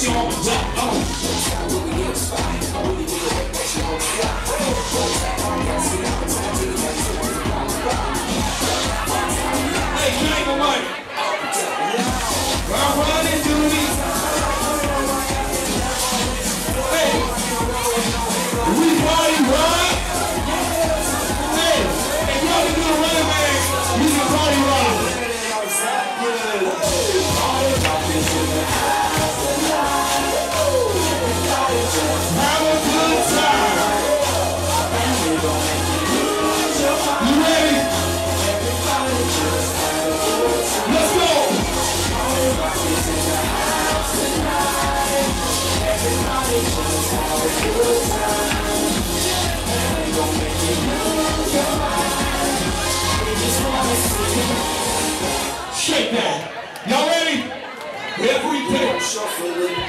so I'm black. Oh. Shake that. Y'all ready? Every it.